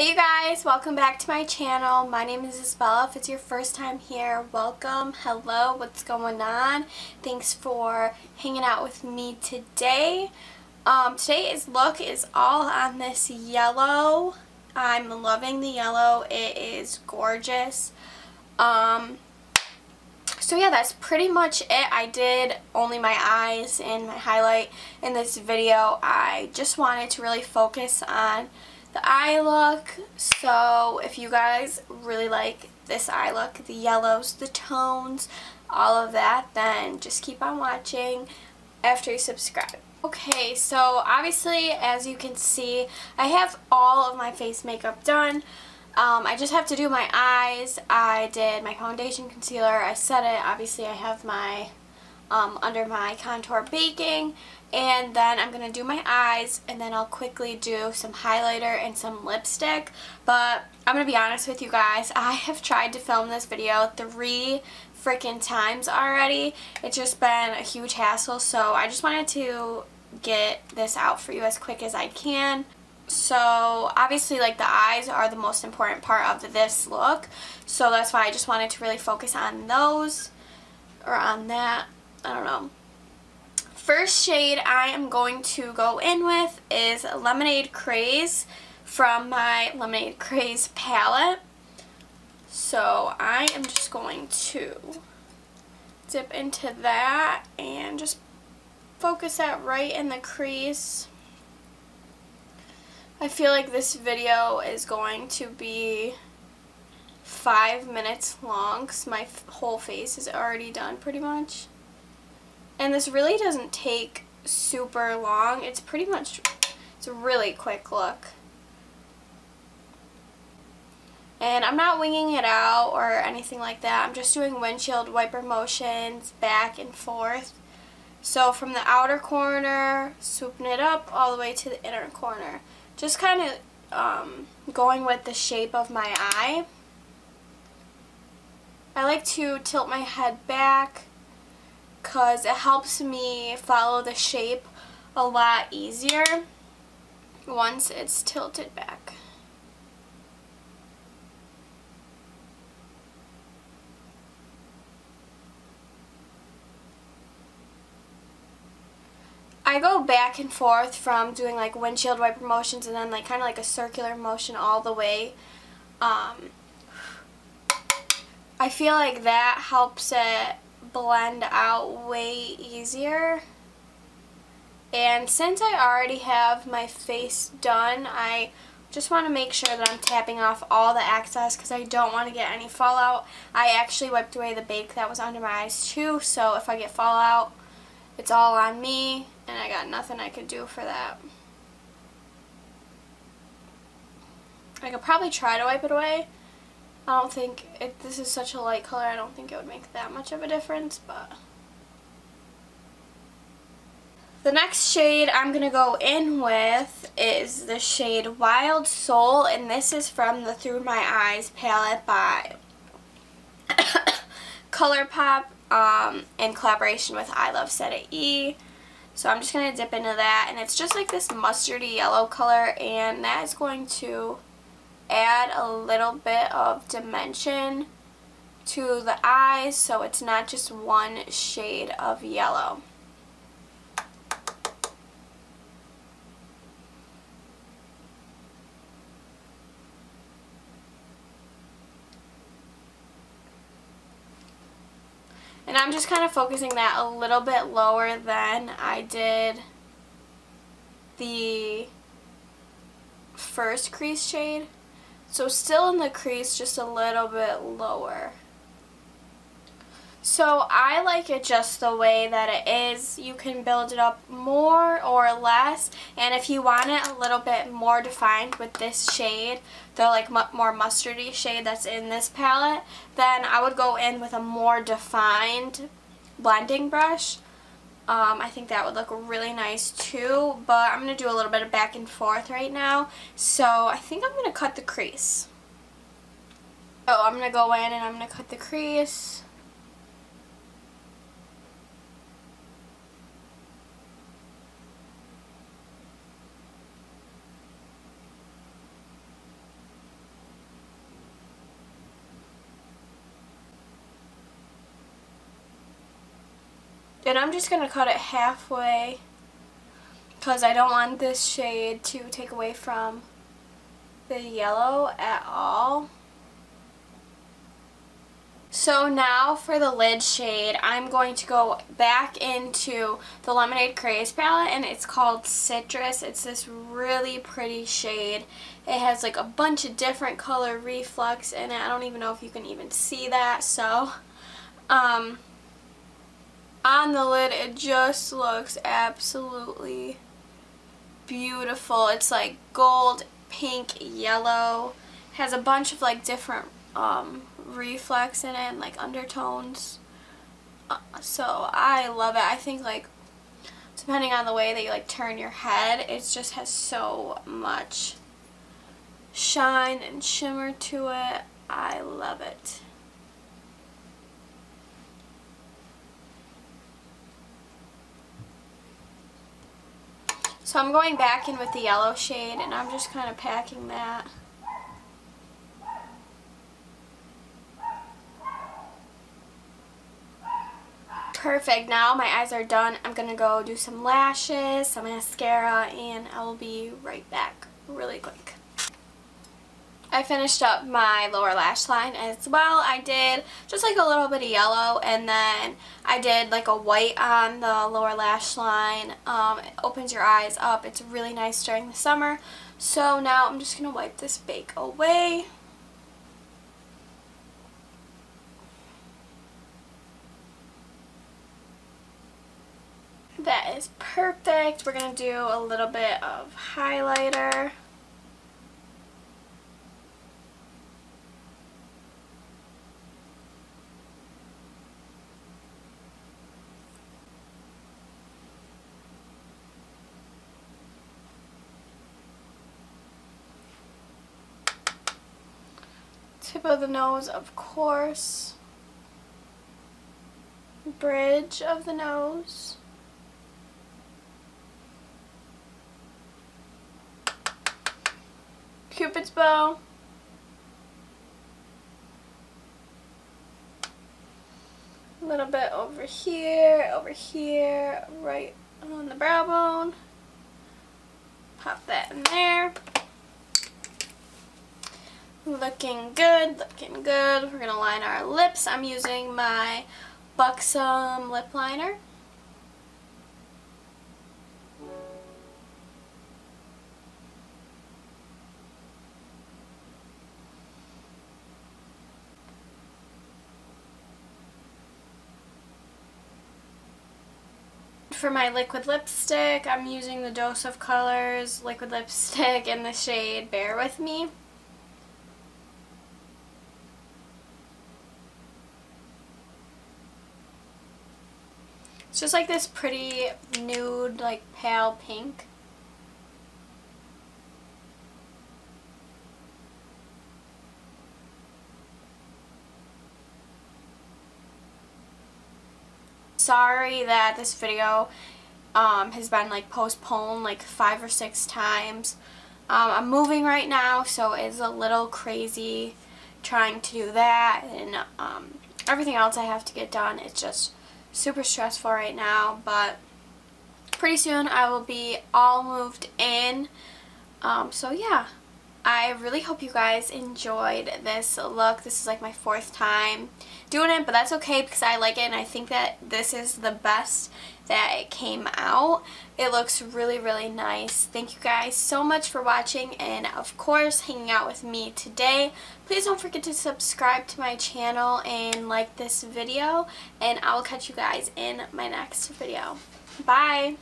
Hey you guys, welcome back to my channel. My name is Isabella. If it's your first time here, welcome. Hello, what's going on? Thanks for hanging out with me today. Um, today's look is all on this yellow. I'm loving the yellow. It is gorgeous. Um, so yeah, that's pretty much it. I did only my eyes and my highlight in this video. I just wanted to really focus on the eye look. So if you guys really like this eye look, the yellows, the tones, all of that, then just keep on watching after you subscribe. Okay, so obviously as you can see, I have all of my face makeup done. Um, I just have to do my eyes. I did my foundation concealer. I set it. Obviously I have my um, under my contour baking and then I'm going to do my eyes and then I'll quickly do some highlighter and some lipstick. But I'm going to be honest with you guys I have tried to film this video three freaking times already. It's just been a huge hassle so I just wanted to get this out for you as quick as I can. So obviously like the eyes are the most important part of this look so that's why I just wanted to really focus on those or on that I don't know first shade I am going to go in with is Lemonade Craze from my Lemonade Craze palette. So I am just going to dip into that and just focus that right in the crease. I feel like this video is going to be five minutes long because my whole face is already done pretty much. And this really doesn't take super long. It's pretty much, it's a really quick look. And I'm not winging it out or anything like that. I'm just doing windshield wiper motions back and forth. So from the outer corner, swooping it up all the way to the inner corner. Just kind of um, going with the shape of my eye. I like to tilt my head back because it helps me follow the shape a lot easier once it's tilted back. I go back and forth from doing like windshield wiper motions and then like kind of like a circular motion all the way. Um, I feel like that helps it blend out way easier. And since I already have my face done, I just want to make sure that I'm tapping off all the excess because I don't want to get any fallout. I actually wiped away the bake that was under my eyes too, so if I get fallout, it's all on me, and I got nothing I could do for that. I could probably try to wipe it away, I don't think, it, this is such a light color, I don't think it would make that much of a difference, but... The next shade I'm going to go in with is the shade Wild Soul, and this is from the Through My Eyes palette by ColourPop um, in collaboration with I Love Set It E. So I'm just going to dip into that, and it's just like this mustardy yellow color, and that is going to add a little bit of dimension to the eyes so it's not just one shade of yellow. And I'm just kind of focusing that a little bit lower than I did the first crease shade. So still in the crease, just a little bit lower. So I like it just the way that it is. You can build it up more or less. And if you want it a little bit more defined with this shade, the like more mustardy shade that's in this palette, then I would go in with a more defined blending brush. Um, I think that would look really nice too, but I'm going to do a little bit of back and forth right now. So I think I'm going to cut the crease. So I'm going to go in and I'm going to cut the crease. And I'm just going to cut it halfway because I don't want this shade to take away from the yellow at all. So now for the lid shade, I'm going to go back into the Lemonade Craze palette and it's called Citrus. It's this really pretty shade. It has like a bunch of different color reflex in it. I don't even know if you can even see that. So um, on the lid it just looks absolutely beautiful. It's like gold, pink, yellow. Has a bunch of like different um, reflex in it and like undertones. Uh, so I love it. I think like depending on the way that you like turn your head, it just has so much shine and shimmer to it. I love it. So I'm going back in with the yellow shade and I'm just kind of packing that. Perfect. Now my eyes are done. I'm going to go do some lashes, some mascara, and I will be right back really quick. I finished up my lower lash line as well. I did just like a little bit of yellow and then I did like a white on the lower lash line. Um, it opens your eyes up. It's really nice during the summer. So now I'm just going to wipe this bake away. That is perfect. We're going to do a little bit of highlighter. Tip of the nose, of course. Bridge of the nose. Cupid's bow. A little bit over here, over here, right on the brow bone. Pop that in there. Looking good, looking good. We're going to line our lips. I'm using my Buxom lip liner. for my liquid lipstick, I'm using the Dose of Colors liquid lipstick in the shade Bear With Me. It's just like this pretty nude, like pale pink. sorry that this video um, has been like postponed like five or six times. Um, I'm moving right now so it's a little crazy trying to do that and um, everything else I have to get done. It's just super stressful right now but pretty soon I will be all moved in. Um, so yeah. I really hope you guys enjoyed this look. This is like my fourth time doing it, but that's okay because I like it and I think that this is the best that it came out. It looks really, really nice. Thank you guys so much for watching and of course hanging out with me today. Please don't forget to subscribe to my channel and like this video and I will catch you guys in my next video. Bye!